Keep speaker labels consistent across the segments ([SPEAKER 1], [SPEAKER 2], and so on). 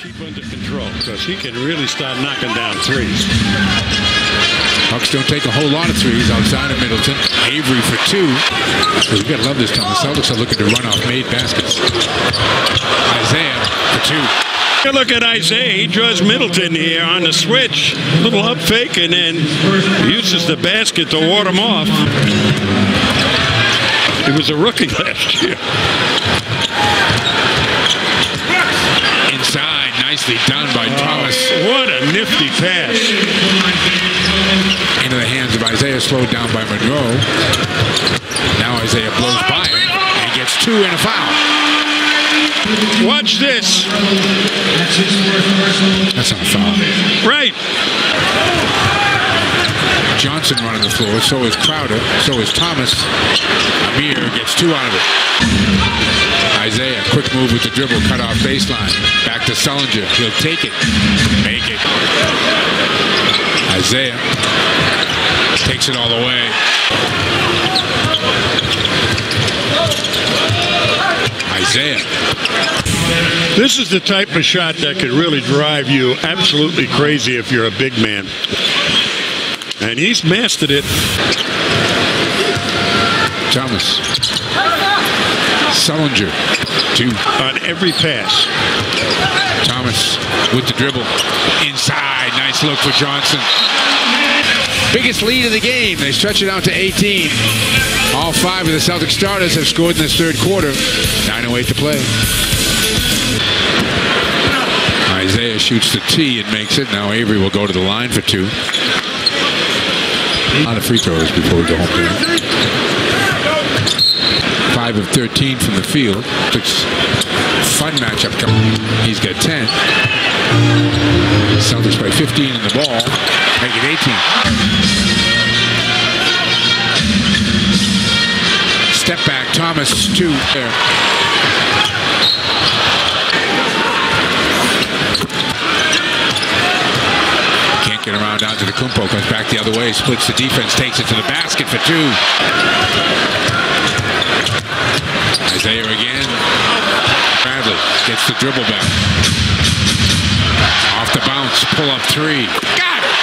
[SPEAKER 1] keep under control because he can really start knocking down threes.
[SPEAKER 2] Bucks don't take a whole lot of threes outside of Middleton. Avery for two. We've gotta love this time. The Celtics are looking to run off made baskets. Isaiah for two.
[SPEAKER 1] You look at Isaiah. He draws Middleton here on the switch. A Little up fake and then uses the basket to ward him off. He was a rookie last year.
[SPEAKER 2] Inside, nicely done by Thomas.
[SPEAKER 1] What a nifty pass.
[SPEAKER 2] Into the hands of Isaiah, slowed down by Monroe. Now Isaiah blows by him and gets two and a foul.
[SPEAKER 1] Watch this.
[SPEAKER 2] That's not a foul.
[SPEAKER 1] Right.
[SPEAKER 2] Johnson running the floor. So is Crowder. So is Thomas. Amir gets two out of it. Isaiah, quick move with the dribble, cut off baseline. Back to Sullinger. He'll take it. Make it. Isaiah takes it all the way. Isaiah.
[SPEAKER 1] This is the type of shot that could really drive you absolutely crazy if you're a big man. And he's mastered it.
[SPEAKER 2] Thomas. Sullinger. Two.
[SPEAKER 1] on every pass.
[SPEAKER 2] Thomas with the dribble. Inside. Nice look for Johnson. Biggest lead of the game. They stretch it out to 18. All five of the Celtic starters have scored in this third quarter. 9.08 to play. Isaiah shoots the tee and makes it. Now Avery will go to the line for two. A lot of free throws before we go home tonight. 5 of 13 from the field. Looks fun matchup coming. He's got 10. Celtics by 15 in the ball. Make it 18. Step back. Thomas, two there. Can't get around down to the Kumpo. Comes back the other way. Splits the defense. Takes it to the basket for two. Isaiah again. Bradley gets the dribble back. Off the bounce. Pull up three. Got it.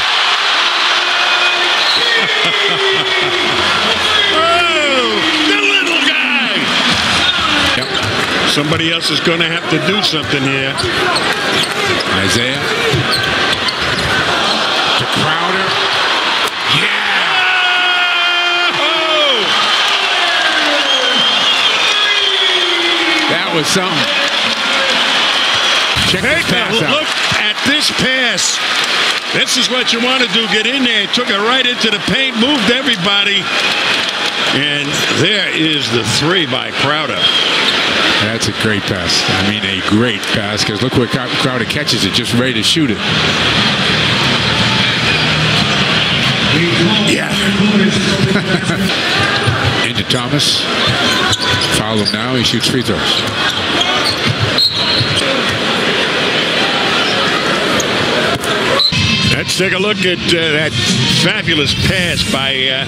[SPEAKER 1] Oh, the little guy.
[SPEAKER 2] Yep.
[SPEAKER 1] Somebody else is going to have to do something here.
[SPEAKER 2] Isaiah. To Crowder. Yeah.
[SPEAKER 1] Oh,
[SPEAKER 2] That was something. Check
[SPEAKER 1] take
[SPEAKER 2] this pass out.
[SPEAKER 1] look at this pass. This is what you want to do. Get in there. Took it right into the paint. Moved everybody. And there is the three by Crowder.
[SPEAKER 2] That's a great pass. I mean, a great pass because look where Crowder catches it, just ready to shoot it.
[SPEAKER 1] Yeah.
[SPEAKER 2] Into Thomas. Foul him now. He shoots free throws.
[SPEAKER 1] Let's take a look at uh, that fabulous pass by uh,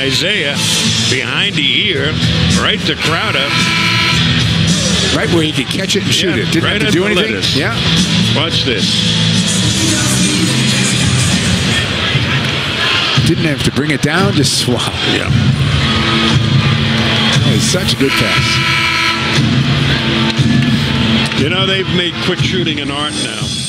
[SPEAKER 1] Isaiah behind the ear, right to Crowder.
[SPEAKER 2] Right where he could catch it and shoot
[SPEAKER 1] Yeah,
[SPEAKER 2] it. Didn't
[SPEAKER 1] right
[SPEAKER 2] have to do
[SPEAKER 1] at
[SPEAKER 2] anything.
[SPEAKER 1] Miletus.
[SPEAKER 2] Yeah.
[SPEAKER 1] Watch this.
[SPEAKER 2] Didn't have to bring it down. Just swap.
[SPEAKER 1] Yeah.
[SPEAKER 2] Such a good pass.
[SPEAKER 1] You know, they've made quick shooting an art now.